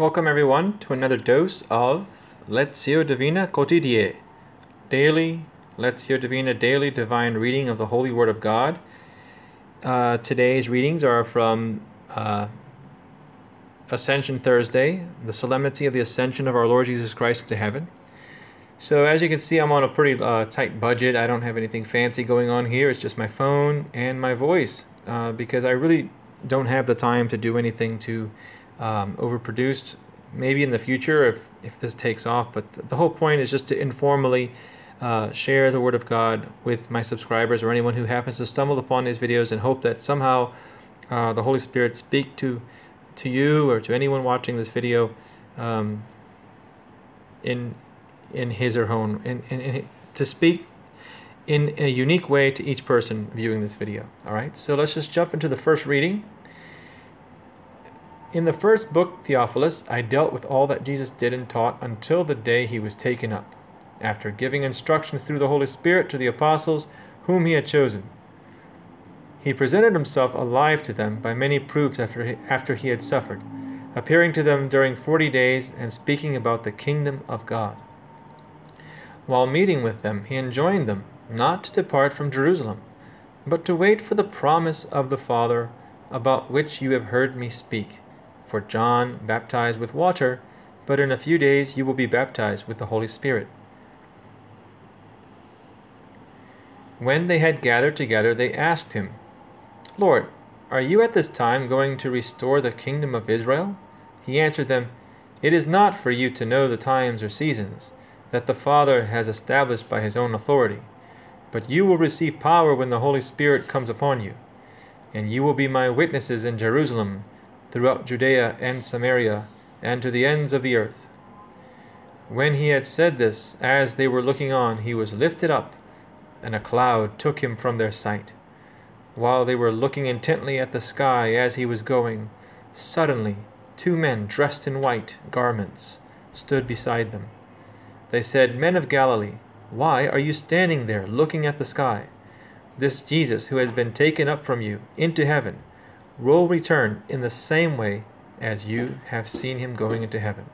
Welcome everyone to another dose of Lectio Divina Cotidie, daily Lectio Divina, daily divine reading of the Holy Word of God. Uh, today's readings are from uh, Ascension Thursday, the solemnity of the ascension of our Lord Jesus Christ to heaven. So as you can see, I'm on a pretty uh, tight budget. I don't have anything fancy going on here. It's just my phone and my voice uh, because I really don't have the time to do anything too um, overproduced. Maybe in the future if, if this takes off, but the whole point is just to informally uh, share the Word of God with my subscribers or anyone who happens to stumble upon these videos and hope that somehow uh, the Holy Spirit speak to to you or to anyone watching this video um, in in his or her own in, in, in, to speak in a unique way to each person viewing this video. All right, so let's just jump into the first reading. In the first book, Theophilus, I dealt with all that Jesus did and taught until the day he was taken up, after giving instructions through the Holy Spirit to the apostles whom he had chosen. He presented himself alive to them by many proofs after he, after he had suffered, appearing to them during forty days and speaking about the kingdom of God. While meeting with them, he enjoined them not to depart from Jerusalem, but to wait for the promise of the Father about which you have heard me speak. For John baptized with water, but in a few days you will be baptized with the Holy Spirit. When they had gathered together, they asked him, Lord, are you at this time going to restore the kingdom of Israel? He answered them, It is not for you to know the times or seasons that the Father has established by his own authority. But you will receive power when the Holy Spirit comes upon you, and you will be my witnesses in Jerusalem, throughout Judea and Samaria, and to the ends of the earth. When he had said this, as they were looking on, he was lifted up, and a cloud took him from their sight. While they were looking intently at the sky as he was going, suddenly two men dressed in white garments stood beside them. They said, Men of Galilee, why are you standing there looking at the sky? This Jesus, who has been taken up from you into heaven, will return in the same way as you have seen him going into heaven.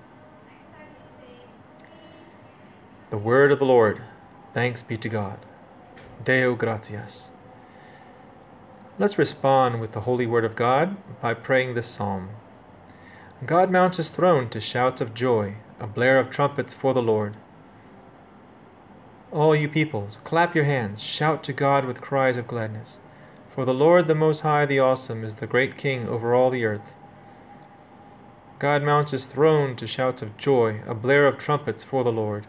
The word of the Lord. Thanks be to God. Deo gratias. Let's respond with the holy word of God by praying this psalm. God mounts his throne to shouts of joy, a blare of trumpets for the Lord. All you peoples, clap your hands, shout to God with cries of gladness. For the Lord the Most High, the Awesome, is the great King over all the earth. God mounts his throne to shouts of joy, a blare of trumpets for the Lord.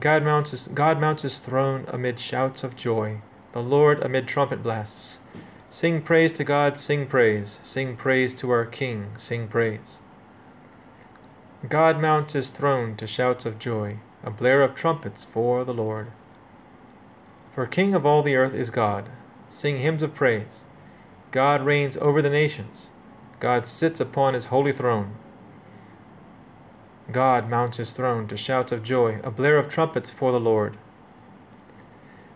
God mounts his, God mounts his throne amid shouts of joy, the Lord amid trumpet blasts. Sing praise to God, sing praise, sing praise to our King, sing praise. God mounts his throne to shouts of joy, a blare of trumpets for the Lord. For King of all the earth is God. Sing hymns of praise. God reigns over the nations. God sits upon his holy throne. God mounts his throne to shouts of joy, a blare of trumpets for the Lord.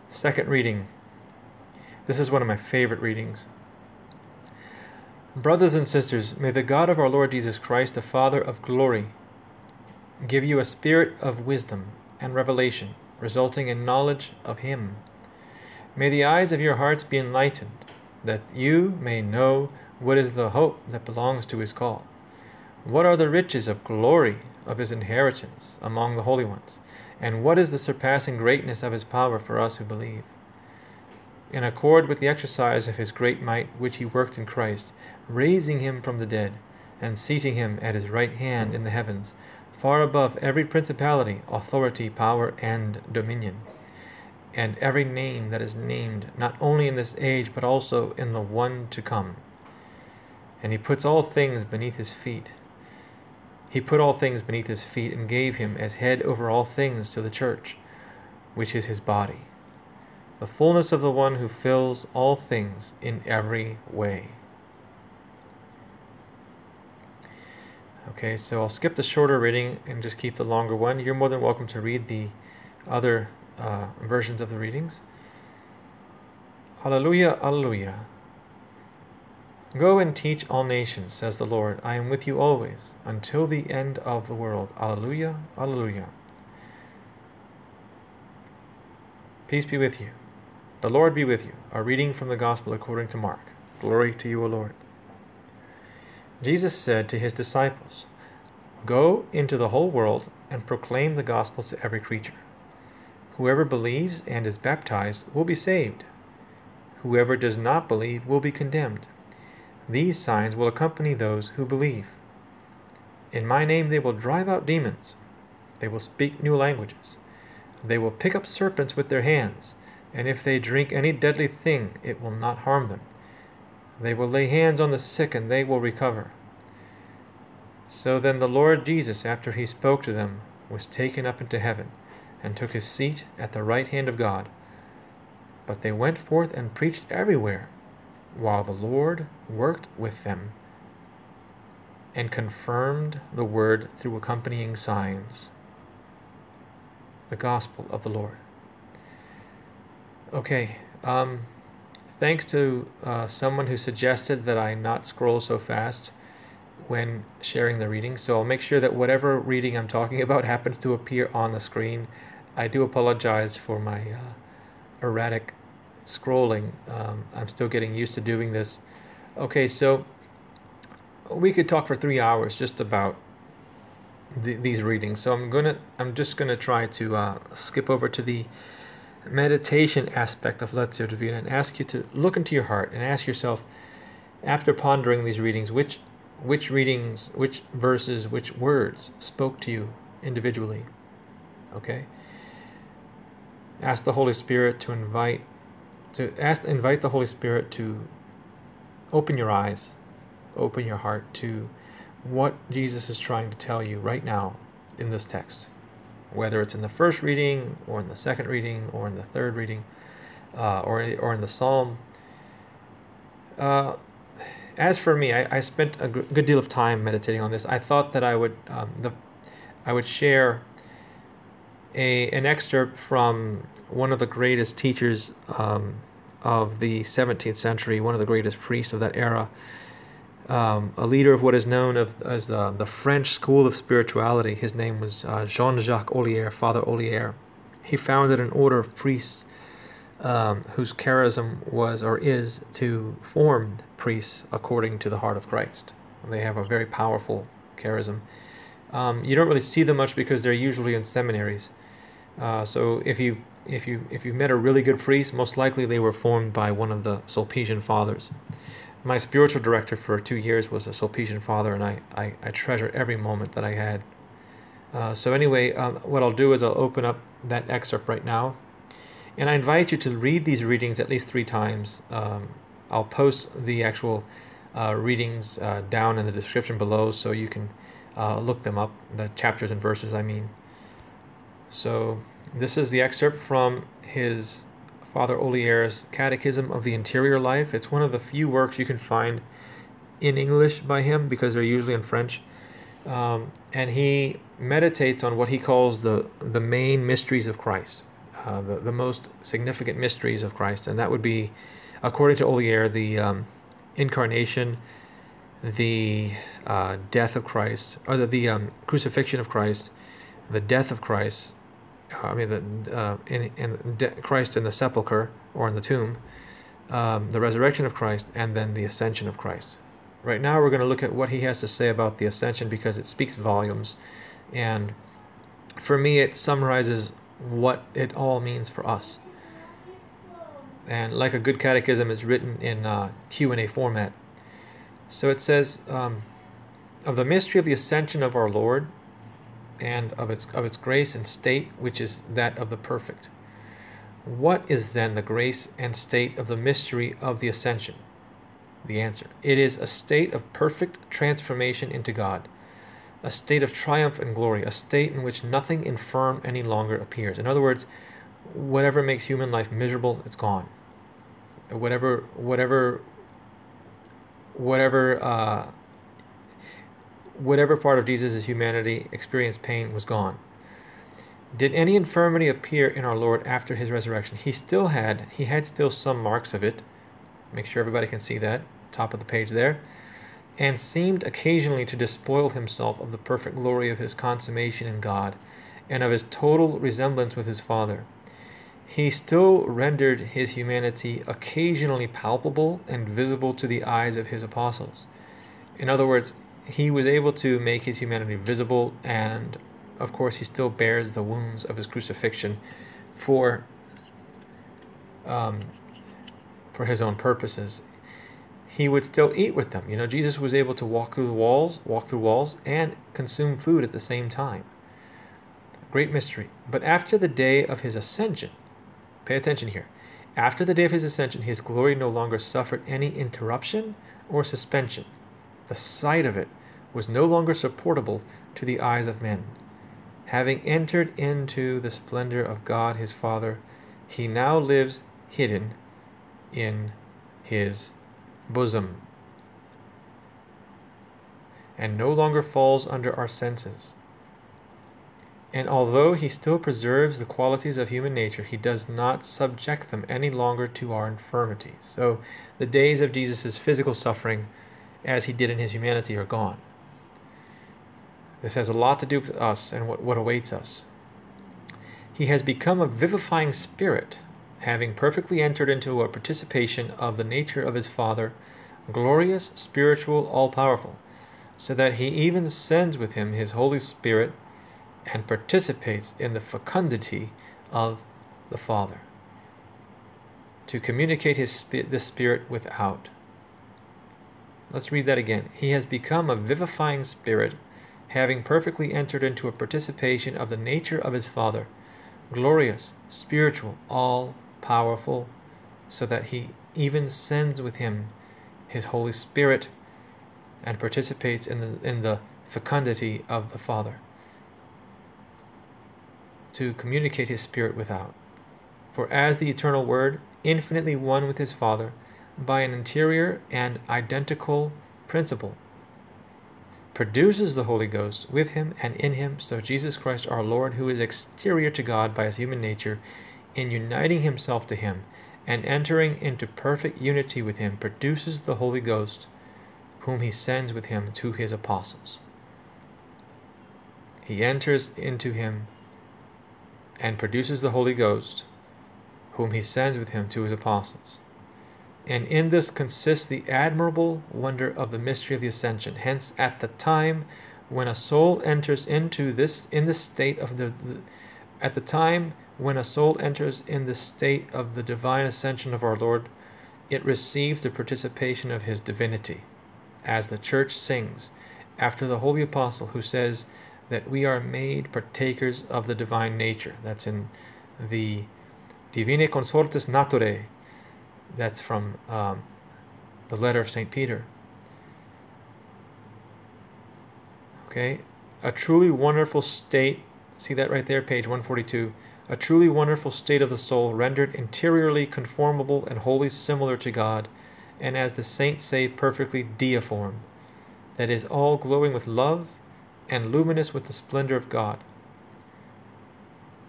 Second reading. This is one of my favorite readings. Brothers and sisters, may the God of our Lord Jesus Christ, the Father of glory, give you a spirit of wisdom and revelation, resulting in knowledge of Him. May the eyes of your hearts be enlightened, that you may know what is the hope that belongs to His call. What are the riches of glory of His inheritance among the holy ones, and what is the surpassing greatness of His power for us who believe? In accord with the exercise of His great might, which He worked in Christ, raising Him from the dead, and seating Him at His right hand in the heavens, far above every principality, authority, power, and dominion, and every name that is named, not only in this age, but also in the one to come. And he puts all things beneath his feet. He put all things beneath his feet and gave him as head over all things to the church, which is his body, the fullness of the one who fills all things in every way. Okay, so I'll skip the shorter reading and just keep the longer one. You're more than welcome to read the other uh, versions of the readings. Alleluia, Alleluia. Go and teach all nations, says the Lord. I am with you always, until the end of the world. Alleluia, alleluia. Peace be with you. The Lord be with you. A reading from the Gospel according to Mark. Glory to you, O Lord. Jesus said to his disciples, Go into the whole world and proclaim the gospel to every creature. Whoever believes and is baptized will be saved. Whoever does not believe will be condemned. These signs will accompany those who believe. In my name they will drive out demons. They will speak new languages. They will pick up serpents with their hands, and if they drink any deadly thing, it will not harm them. They will lay hands on the sick, and they will recover. So then the Lord Jesus, after he spoke to them, was taken up into heaven, and took his seat at the right hand of God. But they went forth and preached everywhere while the Lord worked with them and confirmed the word through accompanying signs. The gospel of the Lord. Okay, um, thanks to uh, someone who suggested that I not scroll so fast when sharing the reading, so I'll make sure that whatever reading I'm talking about happens to appear on the screen. I do apologize for my uh, erratic scrolling. Um, I'm still getting used to doing this. Okay, so we could talk for three hours just about th these readings. So I'm gonna, I'm just gonna try to uh, skip over to the meditation aspect of Lectio Divina and ask you to look into your heart and ask yourself, after pondering these readings, which which readings, which verses, which words spoke to you individually. Okay. Ask the Holy Spirit to invite to ask invite the Holy Spirit to open your eyes, open your heart to what Jesus is trying to tell you right now in this text. Whether it's in the first reading or in the second reading or in the third reading uh, or, or in the psalm. Uh, as for me, I, I spent a good deal of time meditating on this. I thought that I would um, the I would share a an excerpt from one of the greatest teachers um, of the 17th century, one of the greatest priests of that era, um, a leader of what is known of, as uh, the French School of Spirituality. His name was uh, Jean-Jacques Olier, Father Olier. He founded an order of priests um, whose charism was or is to form priests according to the heart of Christ. They have a very powerful charism. Um, you don't really see them much because they're usually in seminaries. Uh, so if you if you if you met a really good priest, most likely they were formed by one of the Sulpician fathers. My spiritual director for two years was a Sulpician father, and I, I, I treasure every moment that I had. Uh, so anyway, um, what I'll do is I'll open up that excerpt right now, and I invite you to read these readings at least three times. Um, I'll post the actual uh, readings uh, down in the description below, so you can uh, look them up, the chapters and verses. I mean. So this is the excerpt from his Father Olier's Catechism of the Interior Life. It's one of the few works you can find in English by him because they're usually in French. Um, and he meditates on what he calls the, the main mysteries of Christ, uh, the, the most significant mysteries of Christ. And that would be, according to Olier, the um, incarnation, the uh, death of Christ, or the, the um, crucifixion of Christ, the death of Christ, I mean, the, uh, in, in Christ in the sepulcher or in the tomb, um, the resurrection of Christ, and then the ascension of Christ. Right now, we're going to look at what he has to say about the ascension because it speaks volumes. And for me, it summarizes what it all means for us. And like a good catechism, it's written in uh, Q&A format. So it says, um, of the mystery of the ascension of our Lord, and of its of its grace and state which is that of the perfect. What is then the grace and state of the mystery of the ascension? The answer it is a state of perfect transformation into God, a state of triumph and glory, a state in which nothing infirm any longer appears. In other words, whatever makes human life miserable, it's gone. Whatever, whatever, whatever uh, whatever part of Jesus' humanity experienced pain was gone. Did any infirmity appear in our Lord after his resurrection? He still had, he had still some marks of it. Make sure everybody can see that. top of the page there, and seemed occasionally to despoil himself of the perfect glory of his consummation in God and of his total resemblance with his Father. He still rendered his humanity occasionally palpable and visible to the eyes of his apostles. In other words, he was able to make his humanity visible, and of course, he still bears the wounds of his crucifixion for um, for his own purposes. He would still eat with them. You know, Jesus was able to walk through the walls, walk through walls, and consume food at the same time. Great mystery. But after the day of his ascension, pay attention here. After the day of his ascension, his glory no longer suffered any interruption or suspension. The sight of it was no longer supportable to the eyes of men. Having entered into the splendor of God his Father, he now lives hidden in his bosom and no longer falls under our senses. And although he still preserves the qualities of human nature, he does not subject them any longer to our infirmities. So the days of Jesus' physical suffering, as he did in his humanity, are gone. This has a lot to do with us and what, what awaits us. He has become a vivifying spirit, having perfectly entered into a participation of the nature of his Father, glorious, spiritual, all powerful, so that he even sends with him his Holy Spirit and participates in the fecundity of the Father. To communicate his the Spirit without. Let's read that again. He has become a vivifying spirit, having perfectly entered into a participation of the nature of his Father, glorious, spiritual, all powerful, so that he even sends with him his Holy Spirit and participates in the, in the fecundity of the Father to communicate his Spirit without. For as the eternal Word, infinitely one with his Father, by an interior and identical principle, produces the Holy Ghost with him and in him, so Jesus Christ our Lord, who is exterior to God by his human nature, in uniting himself to him and entering into perfect unity with him, produces the Holy Ghost, whom he sends with him to his apostles. He enters into him and produces the Holy Ghost, whom he sends with him to his apostles. And in this consists the admirable wonder of the mystery of the ascension. Hence, at the time when a soul enters into this in the state of the, the at the time when a soul enters in the state of the divine ascension of our Lord, it receives the participation of his divinity, as the church sings after the holy apostle who says, that we are made partakers of the divine nature. That's in the Divinae Consortes Naturae. That's from um, the letter of St. Peter. Okay, a truly wonderful state. See that right there, page 142. A truly wonderful state of the soul, rendered interiorly conformable and wholly similar to God, and as the saints say, perfectly deiform. That is, all glowing with love and luminous with the splendor of God.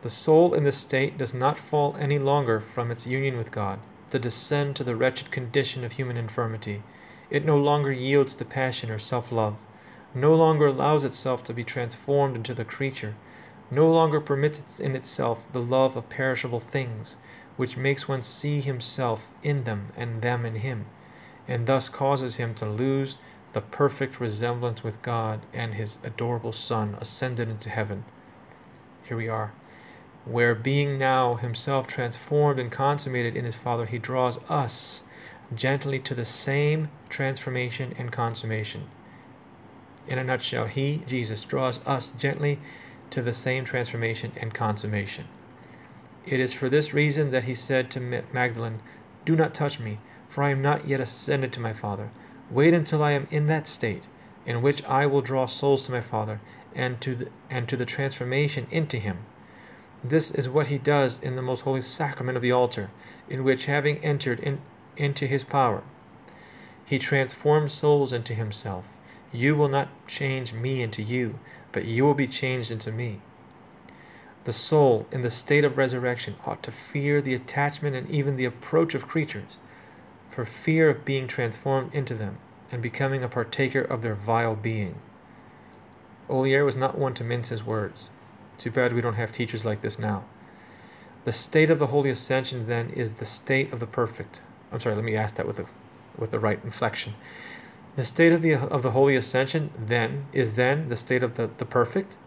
The soul in this state does not fall any longer from its union with God, to descend to the wretched condition of human infirmity. It no longer yields to passion or self love, no longer allows itself to be transformed into the creature, no longer permits in itself the love of perishable things, which makes one see himself in them and them in him, and thus causes him to lose the perfect resemblance with God and his adorable Son ascended into heaven. Here we are. Where being now himself transformed and consummated in his Father, he draws us gently to the same transformation and consummation. In a nutshell, he, Jesus, draws us gently to the same transformation and consummation. It is for this reason that he said to Magdalene, Do not touch me, for I am not yet ascended to my Father. Wait until I am in that state in which I will draw souls to my Father and to the, and to the transformation into him. This is what he does in the most holy sacrament of the altar, in which, having entered in, into his power, he transforms souls into himself. You will not change me into you, but you will be changed into me. The soul, in the state of resurrection, ought to fear the attachment and even the approach of creatures for fear of being transformed into them and becoming a partaker of their vile being. Olier was not one to mince his words. Too bad we don't have teachers like this now. The state of the holy ascension then is the state of the perfect. I'm sorry, let me ask that with the with the right inflection. The state of the of the holy ascension then is then the state of the, the perfect.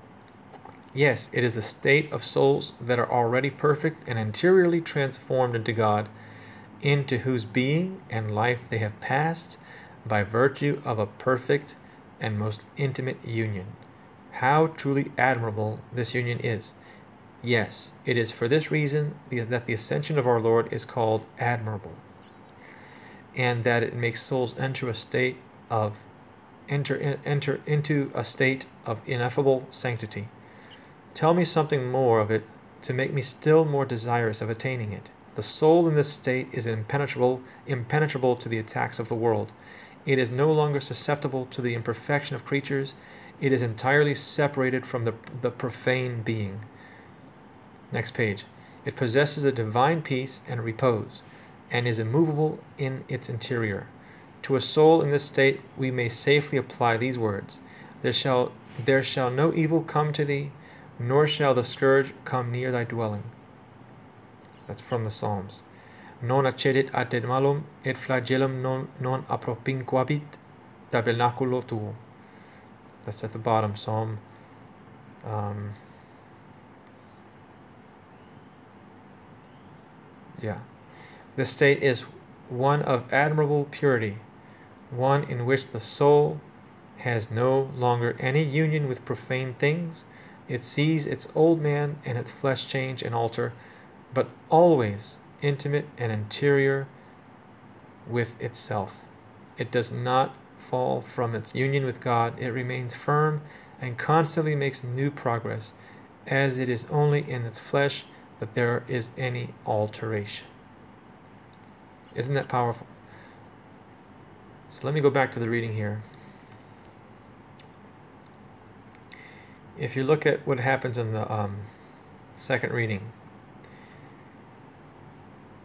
Yes, it is the state of souls that are already perfect and interiorly transformed into God, into whose being and life they have passed by virtue of a perfect and most intimate union. How truly admirable this union is! Yes, it is for this reason that the ascension of our Lord is called admirable, and that it makes souls enter a state of enter enter into a state of ineffable sanctity. Tell me something more of it to make me still more desirous of attaining it. The soul in this state is impenetrable, impenetrable to the attacks of the world. It is no longer susceptible to the imperfection of creatures. It is entirely separated from the, the profane being. Next page. It possesses a divine peace and repose, and is immovable in its interior. To a soul in this state we may safely apply these words There shall, there shall no evil come to thee, nor shall the scourge come near thy dwelling. That's from the Psalms. Non accedit ad malum, et flagellum non, non appropinquabit tabernaculo tuo. That's at the bottom, Psalm um, Yeah. This state is one of admirable purity, one in which the soul has no longer any union with profane things. It sees its old man and its flesh change and alter, but always intimate and interior with itself. It does not fall from its union with God. It remains firm and constantly makes new progress, as it is only in its flesh that there is any alteration. Isn't that powerful? So let me go back to the reading here. If you look at what happens in the um, second reading,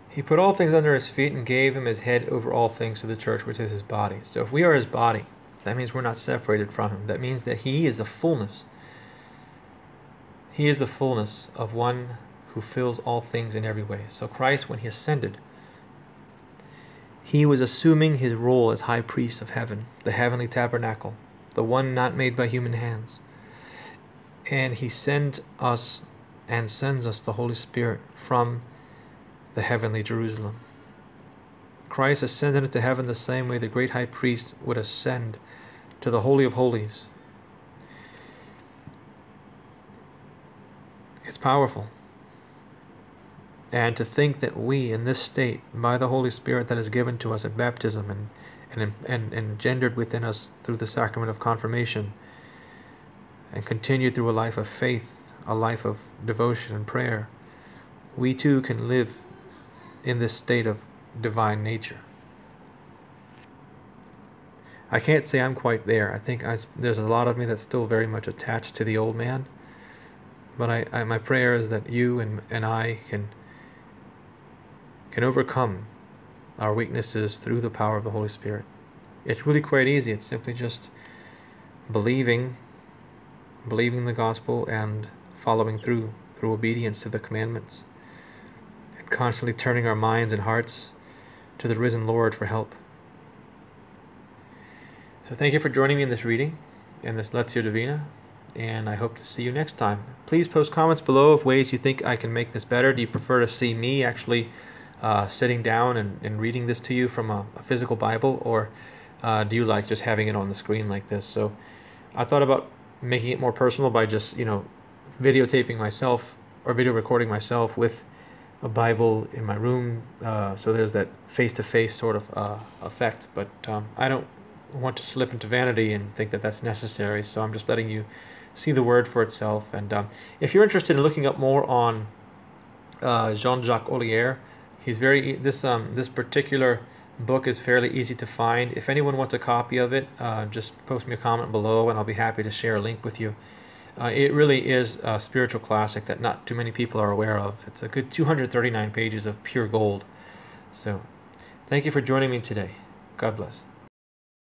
he put all things under his feet and gave him his head over all things to the church, which is his body. So if we are his body, that means we're not separated from him. That means that he is the fullness. He is the fullness of one who fills all things in every way. So Christ, when he ascended, he was assuming his role as high priest of heaven, the heavenly tabernacle, the one not made by human hands. And he sent us and sends us the Holy Spirit from the heavenly Jerusalem. Christ ascended into heaven the same way the great high priest would ascend to the Holy of Holies. It's powerful. And to think that we, in this state, by the Holy Spirit that is given to us at baptism and, and, and engendered within us through the sacrament of confirmation, and continue through a life of faith, a life of devotion and prayer, we too can live in this state of divine nature. I can't say I'm quite there. I think I, there's a lot of me that's still very much attached to the old man. But I, I my prayer is that you and, and I can can overcome our weaknesses through the power of the Holy Spirit. It's really quite easy. It's simply just believing, believing the gospel and following through through obedience to the commandments, and constantly turning our minds and hearts to the risen Lord for help. So thank you for joining me in this reading in this Lectio Divina, and I hope to see you next time. Please post comments below of ways you think I can make this better. Do you prefer to see me actually uh, sitting down and, and reading this to you from a, a physical Bible, or uh, do you like just having it on the screen like this? So I thought about making it more personal by just, you know, videotaping myself or video recording myself with a Bible in my room. Uh, so there's that face to face sort of uh, effect. But um, I don't want to slip into vanity and think that that's necessary. So I'm just letting you see the word for itself. And um, if you're interested in looking up more on uh, Jean Jacques Olier, He's very this um this particular book is fairly easy to find. If anyone wants a copy of it, uh, just post me a comment below, and I'll be happy to share a link with you. Uh, it really is a spiritual classic that not too many people are aware of. It's a good 239 pages of pure gold. So, Thank you for joining me today. God bless.